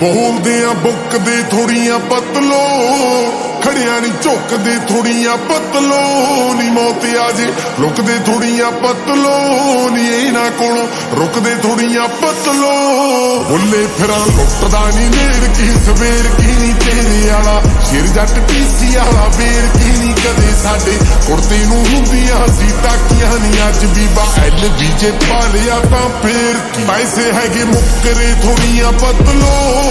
ਬੋਲਦੇ ਬੁੱਕ ਦੇ ਥੋੜੀਆਂ ਪਤਲੋ। ਖੜਿਆਂ ਨਹੀਂ ਝੁਕਦੇ, ਥੋੜੀਆਂ ਪਤਲੋ ਨੀ ਮੌਤ ਆ ਜੇ। ਲੁਕਦੇ ਥੋੜੀਆਂ ਪਤਲੋ ਨੀ ਇਹਨਾਂ ਕੋਲੋਂ। ਰੁਕਦੇ ਥੋੜੀਆਂ ਪਤਲੋ। ਬੁੱਲੇ ਫਿਰਾਂ, ਲੁੱਟਦਾ ਨਹੀਂ ਨੇਰ ਕੀ, ਸਵੇਰ ਕੀ ਨਹੀਂ ਤੇਰੇ ਵਾਲਾ ਸ਼ੇਰ ਜੱਟ ਪੀਸੀ ਵਾਲਾ ਵੇਰ ਕੀ ਨਹੀਂ ਕਦੇ ਸਾਡੇ। ਕੁੜਤੇ ਨੂੰ ਹੁੰਦੀਆਂ ਸੀ ਤਾਕੀਆਂ ਨਹੀਂ ਅੱਜ ਵੀ ਬਾ ਐਲ ਵੀ ਜੇ ਪਾਲਿਆ ਤਾਂ ਫੇਰ ਕੀ? ਪੈਸੇ ਹੈਗੇ ਮੁੱਕਰੇ, ਥੋੜੀਆਂ ਪਤਲੋ।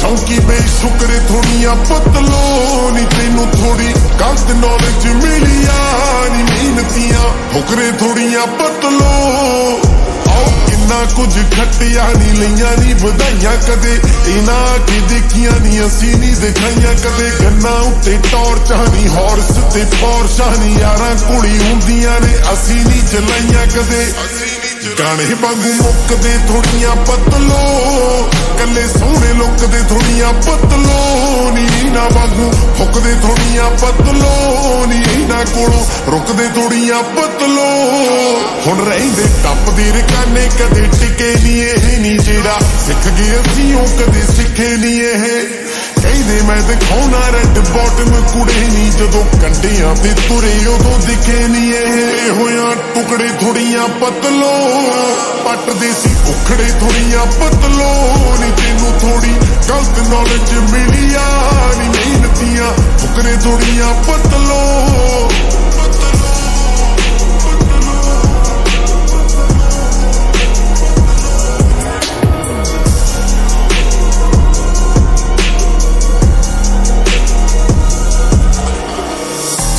ਸ਼ੌਂਕੀ ਬੇਸ਼ੁਕਰੇ ਥੋੜੀਆਂ ਪਤਲੋ ਨੀ, ਤੈਨੂੰ ਥੋੜੀ ਗਲਤ ਨੌਲੇਜ ਮਿਲਿਆ ਨੀ, ਮਿਹਨਤੀਆਂ ਫੁਕਰੇ ਥੋੜੀਆਂ ਪਤਲੋ। ਆਓ ਕਿੰਨਾ ਕੁਝ ਖੱਟਿਆ ਨਹੀਂ ਲਈਆਂ ਨਹੀਂ ਵਧਾਈਆਂ ਕਦੇ। ਇਹਨਾਂ ਕੀ ਦੇਖੀਆਂ ਨੀ, ਅਸੀਂ ਨੀ ਦਿਖਾਈਆਂ ਕਦੇ। ਕੰਨਾਂ ਉੱਤੇ ਟੌਰਚਾਂ ਨਹੀਂ ਹਾਰਸ ਤੇ ਫੌਰਸ਼ਾਂ ਨਹੀਂ ਯਾਰਾਂ ਕੁੜੀ ਹੁੰਦੀਆਂ ਨੇ, ਅਸੀਂ ਨੀ ਚਲਾਈਆਂ ਕਦੇ। ਗਾਣੇ ਵਾਂਗੂ ਮੁੱਕਦੇ ਥੋੜੀਆਂ ਪਤਲੋ ਕੱਲੇ ਸੋਹਣੇ ਲੁੱਕਦੇ ਥੋੜੀਆਂ ਪਤਲੋ ਨੀ ਨਾ ਵਾਂਗੂ ਫੁੱਕਦੇ ਥੋੜੀਆਂ ਪਤਲੋ ਨੀ ਇਹਨਾਂ ਕੋਲੋਂ ਰੁਕਦੇ ਥੋੜੀਆਂ ਪਤਲੋ। ਹੁਣ ਰਹਿੰਦੇ ਟੱਪਦੇ ਰਕਾਨੇ, ਕਦੇ ਟਿਕੇ ਨਹੀਂ ਇਹ ਨਹੀਂ ਜਿਹੜਾ ਸਿੱਖ ਗਏ ਅਸੀਂ, ਉਹ ਕਦੇ ਸਿੱਖੇ ਨਹੀਂ ਇਹ। ਕਹਿੰਦੇ ਮੈਂ ਦਿਖਾਉਣਾ ਰੈੱਡ ਬਾਟਮ ਕੁੜੇ ਨਹੀਂ ਜਦੋਂ ਕੰਡਿਆਂ ਤੇ ਤੁਰੇ, ਉਦੋਂ ਦਿਖੇ ਨਹੀਂ ਇਹ। ਹੋਇਆ ਟੁਕੜੇ ਥੋੜੀਆਂ ਪਤਲੋ, ਪੱਟਦੇ ਸੀ ਉਖੜੇ ਥੋੜੀਆਂ ਪਤਲੋ। ਨਹੀਂ ਤੈਨੂੰ ਥੋੜੀ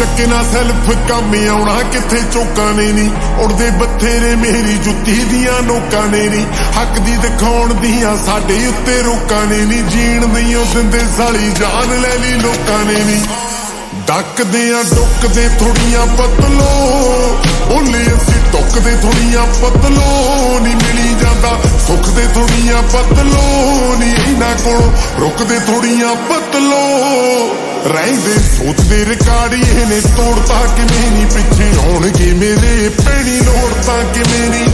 ਚੱਕੇ ਨਾ ਸੈਲਫ, ਕੰਮ ਆਉਣਾ, ਕਿੱਥੇ ਚੋਕਾਂ ਨੇ ਨਹੀਂ ਉੜਦੇ ਬਥੇਰੇ ਮੇਰੀ ਜੁੱਤੀ ਦੀਆਂ ਨੋਕਾਂ ਨੇ ਨਹੀਂ ਹੱਕ ਦੀ ਦਿਖਾਉਣ ਦੀਆਂ ਸਾਡੇ ਉੱਤੇ ਰੋਕਾਂ ਨੇ ਨਹੀਂ ਜੀਣ ਨਹੀਂ ਉਹ ਦਿੰਦੇ ਸਾਲੀ ਜਾਨ ਲੈ ਲਈ ਲੋਕਾਂ ਨੇ ਨਹੀਂ ਡੱਕਦੇ ਆ, ਡੁੱਕਦੇ ਥੋੜੀਆਂ ਪਤਲੋ। ਓਲੇ ਅਸੀਂ ਟੁੱਕਦੇ ਥੋੜੀਆਂ ਪਤਲੋ। ਨਹੀਂ ਮਿਲੀ ਜਾਂਦਾ ਸੁੱਖ ਦੇ ਥੋੜੀਆਂ ਪਤਲੋ। ਨਹੀਂ ਇਹਨਾਂ ਕੋਲ ਰੁਕਦੇ ਥੋੜੀਆਂ ਪਤਲੋ। ਰਹਿੰਦੇ ਸੋਚਦੇ ਰਿਕਾਰਡ ਇਹਨੇ ਤੋੜਤਾ ਕਿਵੇਂ ਨਹੀਂ ਪਿੱਛੇ ਆਉਣਗੇ ਮੇਰੇ ਪੈਣੀ ਲੋੜ ਕਿਵੇਂ ਨਹੀਂ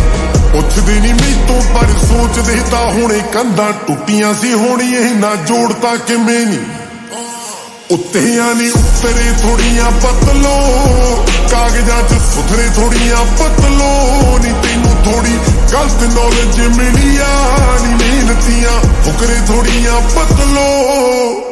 ਪੁੱਛਦੇ ਨਹੀਂ ਮੈਤੋਂ, ਪਰ ਸੋਚਦੇ ਤਾਂ ਹੁਣੇ ਕੰਧਾਂ ਟੁੱਟੀਆਂ ਸੀ, ਹੁਣ ਇਹ ਨਾ ਜੋੜਤਾ ਕਿਵੇਂ ਨਹੀਂ ਉੱਤਿਆਂ ਨਹੀਂ ਉੱਤਰੇ ਥੋੜੀਆਂ ਪਤਲੋ, ਕਾਗਜ਼ਾਂ 'ਚ ਸੁਥਰੇ ਥੋੜੀਆਂ ਪਤਲੋ ਨਹੀਂ ਤੈਨੂੰ ਥੋੜੀ ਗਲਤ ਨੌਲੇਜ ਮਿਲੀ ਆ ਨਹੀਂ ਮਿਹਨਤੀਆਂ, ਫੁਕਰੇ ਥੋੜੀਆਂ ਪਤਲੋ।